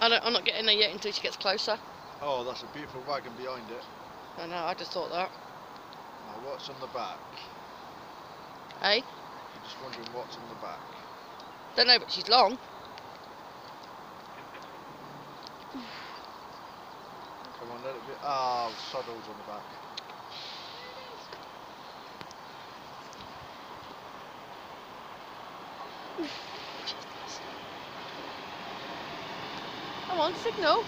I don't, I'm not getting there yet until she gets closer. Oh, that's a beautiful wagon behind it. I know, I just thought that. Now, what's on the back? Hey? I'm just wondering what's on the back. Don't know, but she's long. Come on, let it be. Ah, soddles on the back. On, signal.